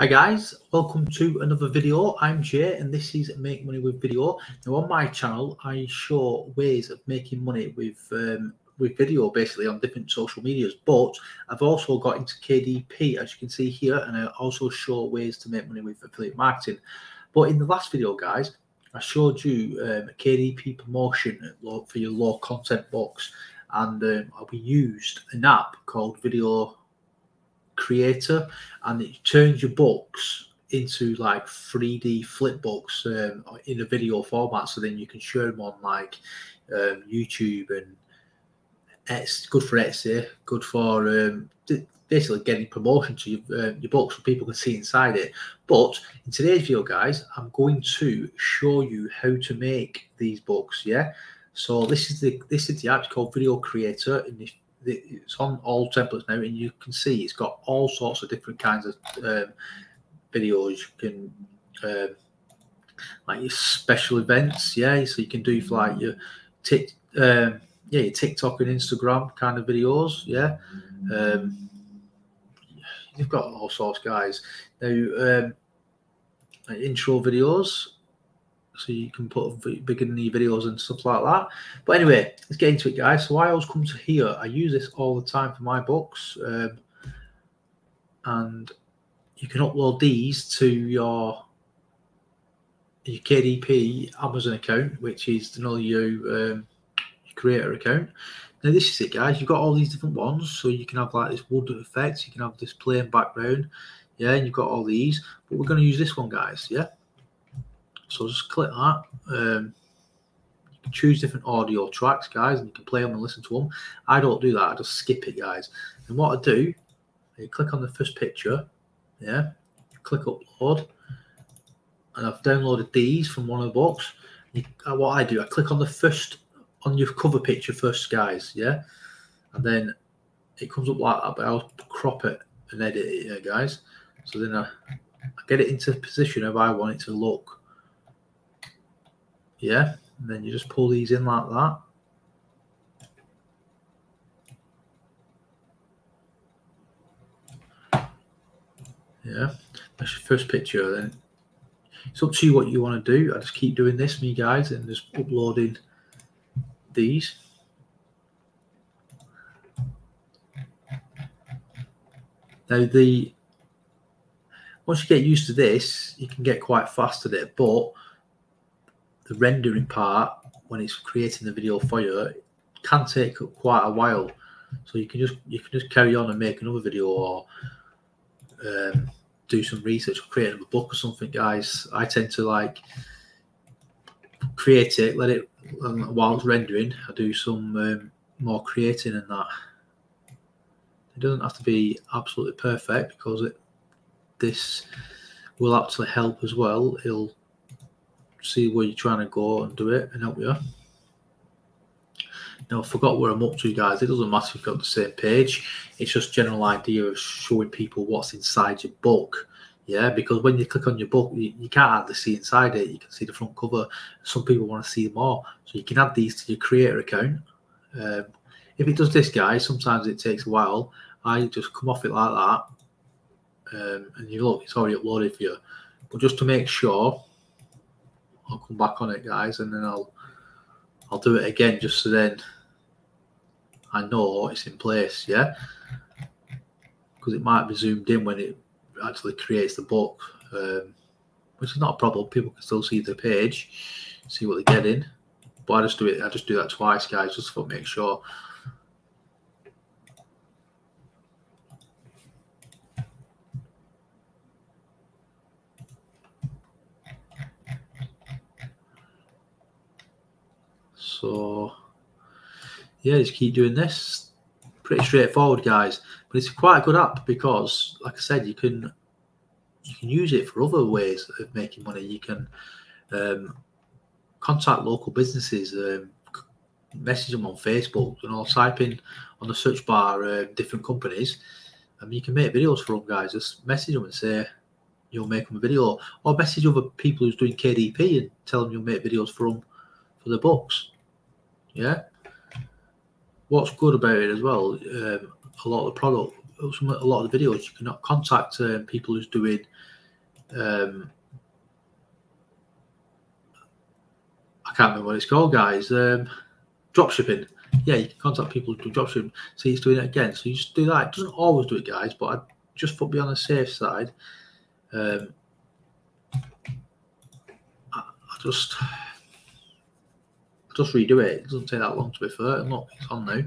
Hi guys, welcome to another video. I'm Jay and this is Make Money with Video. Now on my channel I show ways of making money with um, with video basically on different social medias but I've also got into KDP as you can see here and I also show ways to make money with affiliate marketing. But in the last video guys I showed you um, KDP promotion for your low content box and um, we used an app called Video creator and it turns your books into like 3D flip books um, in a video format so then you can share them on like um, YouTube and it's good for Etsy, good for um, basically getting promotion to your, uh, your book so people can see inside it. But in today's video, guys, I'm going to show you how to make these books. Yeah. So this is the this is the app called Video Creator, and if it's on all templates now, and you can see it's got all sorts of different kinds of um, videos. You can um, like your special events, yeah. So you can do like your tick, um, yeah, your TikTok and Instagram kind of videos, yeah. Um, you've got all sorts, guys. Now, um, intro videos so you can put beginning videos and stuff like that. But anyway, let's get into it, guys. So I always come to here. I use this all the time for my books, um, and you can upload these to your your KDP Amazon account, which is the you um, creator account. Now this is it, guys. You've got all these different ones, so you can have like this wood effect. You can have this plain background, yeah, and you've got all these. But we're going to use this one, guys. Yeah. So just click that. Um, you can choose different audio tracks, guys, and you can play them and listen to them. I don't do that. I just skip it, guys. And what I do, you click on the first picture, yeah, click upload, and I've downloaded these from one of the books. You, uh, what I do, I click on the first on your cover picture first, guys, yeah, and then it comes up like that, but I'll crop it and edit it, yeah, guys. So then I, I get it into position of I want it to look yeah, and then you just pull these in like that. Yeah, that's your first picture. Then it's up to you what you want to do. I just keep doing this, me guys, and just uploading these. Now the once you get used to this, you can get quite fast at it, but the rendering part when it's creating the video for you can take quite a while. So you can just you can just carry on and make another video or um, do some research or create a book or something, guys. I tend to like create it, let it um, while it's rendering. I do some um, more creating and that. It doesn't have to be absolutely perfect because it this will actually help as well. It'll see where you're trying to go and do it and help you. Now, I forgot where I'm up to, guys. It doesn't matter if you've got the same page. It's just general idea of showing people what's inside your book. Yeah, because when you click on your book, you, you can't actually see inside it. You can see the front cover. Some people want to see more. So you can add these to your creator account. Um, if it does this, guys, sometimes it takes a while. I just come off it like that. Um, and you look, it's already uploaded for you. But just to make sure, I'll come back on it, guys, and then I'll I'll do it again just so then I know it's in place, yeah. Because it might be zoomed in when it actually creates the book, um, which is not a problem. People can still see the page, see what they're getting. But I just do it. I just do that twice, guys, just to make sure. So yeah, just keep doing this. Pretty straightforward, guys. But it's quite a good app because, like I said, you can you can use it for other ways of making money. You can um, contact local businesses, um, message them on Facebook, you know, type in on the search bar uh, different companies, and you can make videos for them, guys. Just message them and say you'll make them a video, or message other people who's doing KDP and tell them you'll make videos for them for the books. Yeah. What's good about it as well, um, a lot of the product, some, a lot of the videos you can contact uh, people who's doing um, I can't remember what it's called, guys. Um, drop shipping. Yeah, you can contact people who do drop shipping. So he's doing it again. So you just do that. It doesn't always do it, guys, but I just put me on the safe side. Um, I, I just just redo it. It doesn't take that long to be fair. Look, it's on now.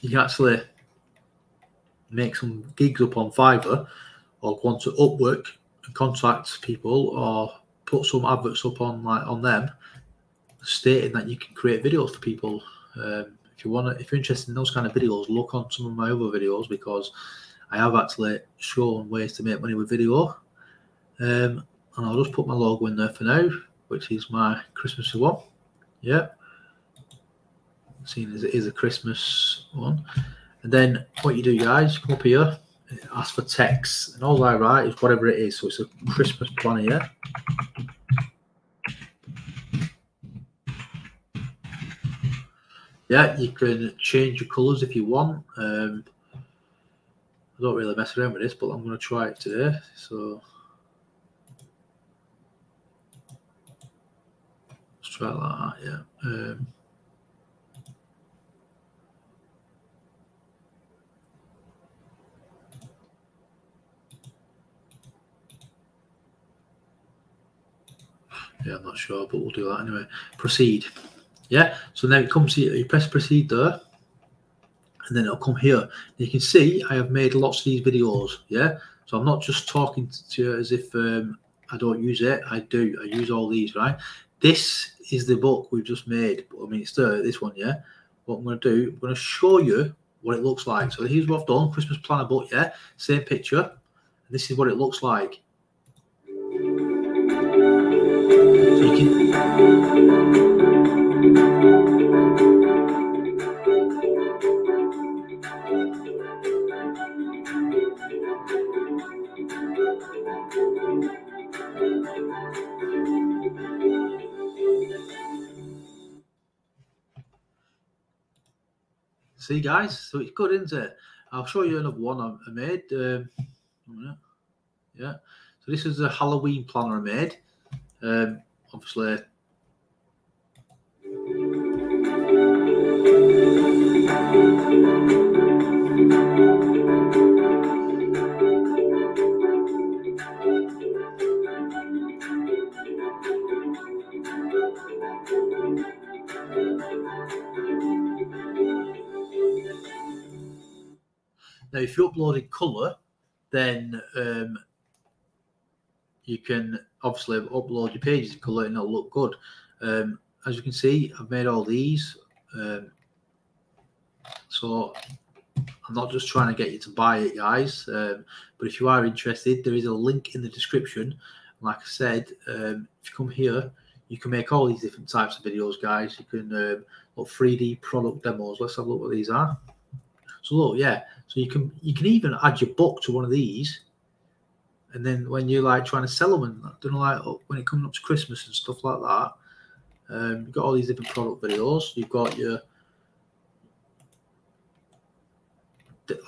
you can actually make some gigs up on Fiverr or go on to Upwork and contact people or put some adverts up on like on them stating that you can create videos for people. Um, if you want if you're interested in those kind of videos, look on some of my other videos because I have actually shown ways to make money with video. Um, and I'll just put my logo in there for now, which is my Christmas one. Yeah seeing as it is a Christmas one. And then what you do, guys, come up here, ask for text, and all I write is whatever it is. So it's a Christmas planner, yeah. Yeah, you can change your colours if you want. Um, I don't really mess around with this, but I'm going to try it today. So let's try that, yeah. Um, Yeah, I'm not sure, but we'll do that anyway. Proceed. Yeah, so now it comes here, you press proceed there, and then it'll come here. You can see I have made lots of these videos. Yeah, so I'm not just talking to you as if um, I don't use it. I do. I use all these, right? This is the book we've just made. I mean, it's there, this one, yeah. What I'm going to do, I'm going to show you what it looks like. So here's what I've done: Christmas planner book, yeah, same picture. This is what it looks like. See, guys, so it's good, isn't it? I'll show you another one I made. Um, yeah, so this is a Halloween planner I made. Um, obviously, Now, if you uploaded colour, then um, you can obviously upload your pages in colour and it'll look good. Um, as you can see, I've made all these. Um, so I'm not just trying to get you to buy it, guys. Um, but if you are interested, there is a link in the description. Like I said, um, if you come here, you can make all these different types of videos, guys. You can um, look 3D product demos. Let's have a look what these are. So look, yeah. So you can you can even add your book to one of these and then when you're like trying to sell them and don't know like when it comes up to Christmas and stuff like that, um, you've got all these different product videos. You've got your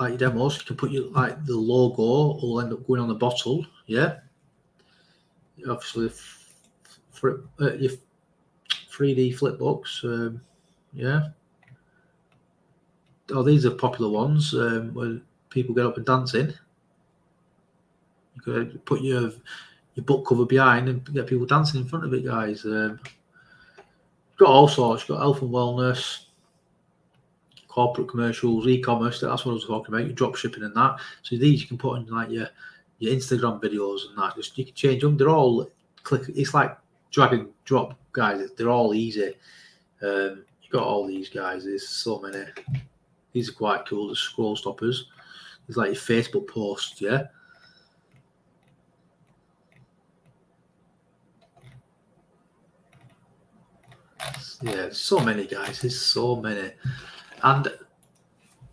like your demos. You can put your like the logo will end up going on the bottle. Yeah, obviously for uh, your 3D flip books. Um, yeah. Oh, these are popular ones um, where people get up and dancing. You could put your your book cover behind and get people dancing in front of it, guys. Um, got all sorts. Got health and wellness, corporate commercials, e-commerce. That's what I was talking about. Your drop shipping and that. So these you can put in like your your Instagram videos and that. Just you can change them. They're all click. It's like drag and drop, guys. They're all easy. Um, you got all these guys. There's so many. These are quite cool. The scroll stoppers. It's like your Facebook posts, yeah. Yeah, so many guys. There's so many, and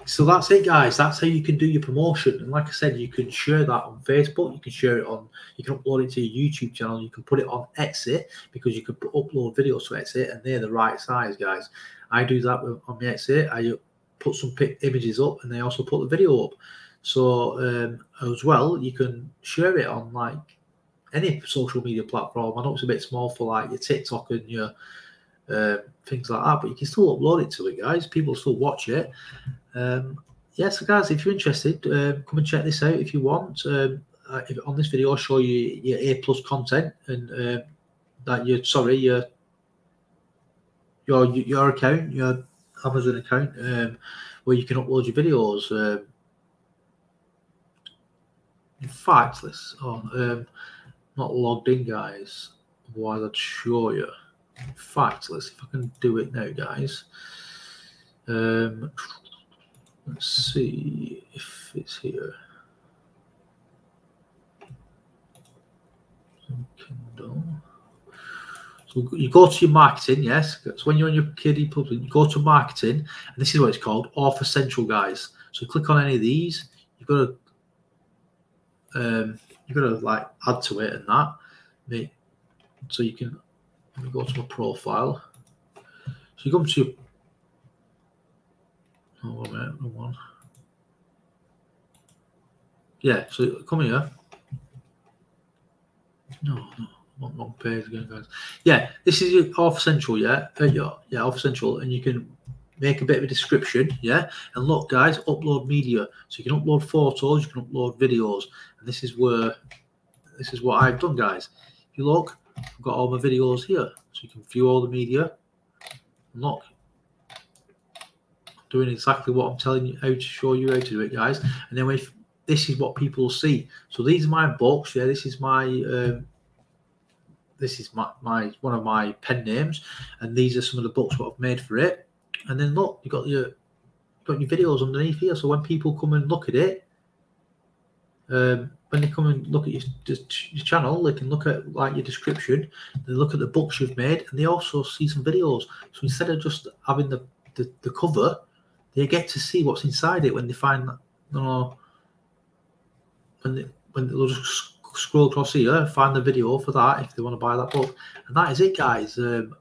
so that's it, guys. That's how you can do your promotion. And like I said, you can share that on Facebook. You can share it on. You can upload it to your YouTube channel. You can put it on Etsy because you can put, upload videos to Etsy, and they're the right size, guys. I do that with, on my Etsy. I put some images up, and they also put the video up. So um, as well, you can share it on like any social media platform. I know it's a bit small for like your TikTok and your uh, things like that, but you can still upload it to it, guys. People still watch it. Um, yeah, so guys, if you're interested, uh, come and check this out if you want. Um, if, on this video, I'll show you your A plus content and uh, that your sorry your your your account, your Amazon account, um, where you can upload your videos. Um, in fact, let's oh, um, not logged in, guys. Why I'd show you. In fact, let's see if I can do it now, guys. Um, let's see if it's here. Kindle. So you go to your marketing, yes. So when you're on your KD Public, you go to marketing, and this is what it's called, Author Central, guys. So click on any of these. You've got to um, you've got to like add to it and that. So you can let me go to my profile. So you come to oh wait a wrong one. Yeah, so come here. No, no, wrong, wrong page again, guys. Yeah, this is your Author Central, yeah. Uh, your, yeah, Author Central, and you can make a bit of a description, yeah. And look, guys, upload media. So you can upload photos, you can upload videos, and this is where this is what I've done, guys. If you look, I've got all my videos here, so you can view all the media. Look, doing exactly what I'm telling you how to show you how to do it, guys. And then if this is what people see. So these are my books. Yeah, this is my um, this is my, my one of my pen names, and these are some of the books what I've made for it. And then look, you got your got your videos underneath here. So when people come and look at it, um, when they come and look at your, your, channel, they can look at like your description, they look at the books you've made, and they also see some videos. So instead of just having the, the, the cover, they get to see what's inside it when they find that, you know, when they, when they'll just scroll across here, find the video for that if they want to buy that book. And that is it, guys. Um,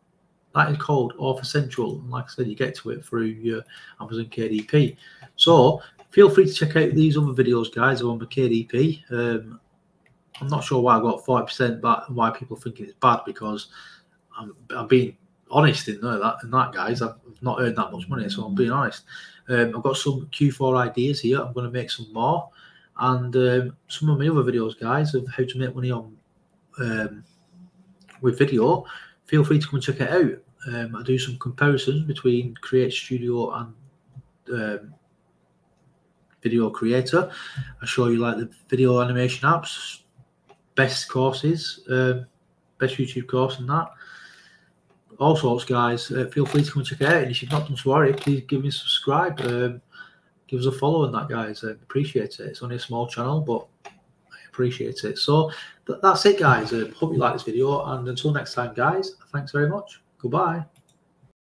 that is called Author Central. And like I said, you get to it through your Amazon KDP. So feel free to check out these other videos, guys, on the KDP. Um, I'm not sure why I got 5% but why people think it's bad because I'm, I'm being honest in that, in that, guys. I've not earned that much money, so I'm being honest. Um, I've got some Q4 ideas here. I'm going to make some more. And um, some of my other videos, guys, of how to make money on um, with video, feel free to come and check it out. Um, I do some comparisons between Create Studio and um, video creator. I show you like the video animation apps, best courses, um, best YouTube course, and that. All sorts, guys. Uh, feel free to come and check it out. And if you've not done so already, please give me a subscribe. Um, give us a follow on that, guys. I appreciate it. It's only a small channel, but I appreciate it. So th- that's it, guys. Uh, hope you like this video. And until next time, guys, thanks very much. Goodbye.